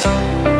thought